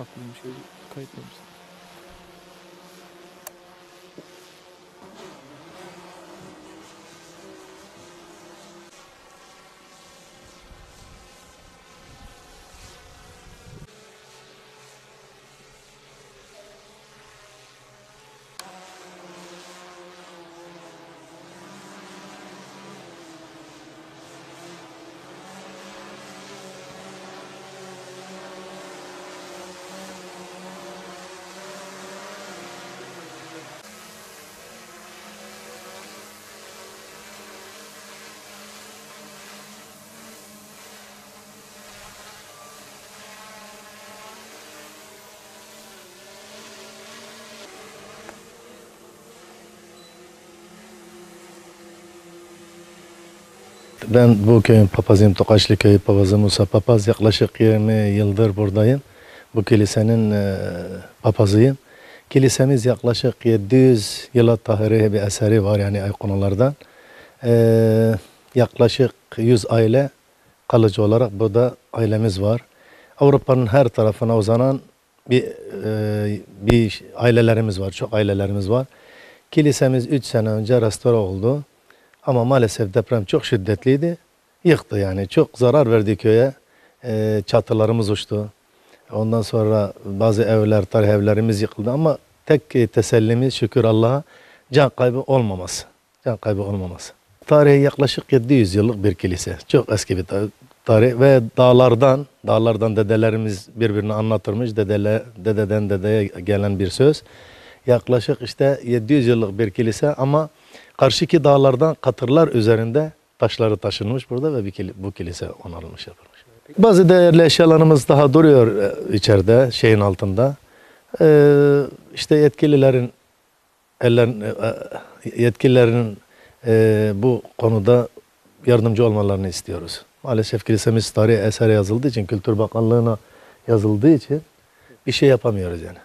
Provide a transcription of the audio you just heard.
Haklıymış. Kayıtlamış. Ben bu köyün papazıyım. Tokaşlı köyü papazı Musa Papaz. Yaklaşık 20 yıldır buradayım. Bu kilisenin e, papazıyım. Kilisemiz yaklaşık 700 yıla tarihi bir eseri var yani ikonalardan. E, yaklaşık 100 aile kalıcı olarak burada ailemiz var. Avrupa'nın her tarafına uzanan bir, e, bir ailelerimiz var. Çok ailelerimiz var. Kilisemiz 3 sene önce restore oldu. Ama maalesef deprem çok şiddetliydi. Yıktı yani. Çok zarar verdi köye. Ee, çatılarımız uçtu. Ondan sonra bazı evler, tarih evlerimiz yıkıldı ama tek e, tesellimiz şükür Allah'a can kaybı olmaması. Can kaybı olmaması. Tarihi yaklaşık 700 yıllık bir kilise. Çok eski bir ta- tarih ve dağlardan, dağlardan dedelerimiz birbirini anlatırmış. Dedele, dededen dedeye gelen bir söz. Yaklaşık işte 700 yıllık bir kilise ama karşıki dağlardan katırlar üzerinde taşları taşınmış burada ve bir kili- bu kilise onarılmış yapılmış. Bazı değerli eşyalarımız daha duruyor e, içeride, şeyin altında. Ee, işte yetkililerin ellerin, e, e, yetkililerin e, bu konuda yardımcı olmalarını istiyoruz. Maalesef kilisemiz tarihi eser yazıldığı için, Kültür Bakanlığı'na yazıldığı için bir şey yapamıyoruz yani.